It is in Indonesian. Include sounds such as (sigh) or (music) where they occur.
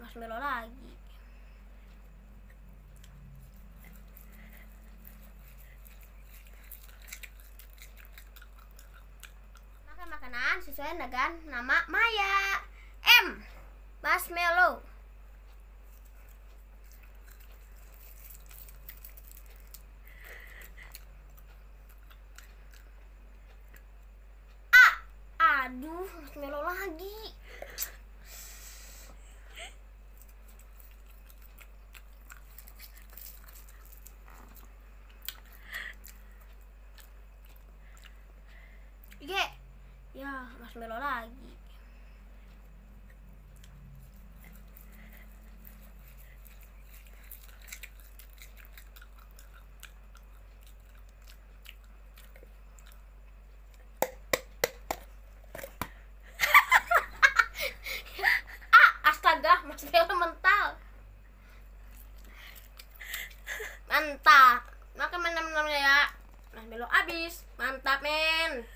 marshmallow lagi. Makan makanan sesuai dengan nama Maya. M marshmallow. Ah, aduh marshmallow lagi Ige, ya marshmallow lagi. (laughs) ah, astaga, marshmallow mental. Mantap. Makan mana ya. Marshmallow habis. Mantap, men.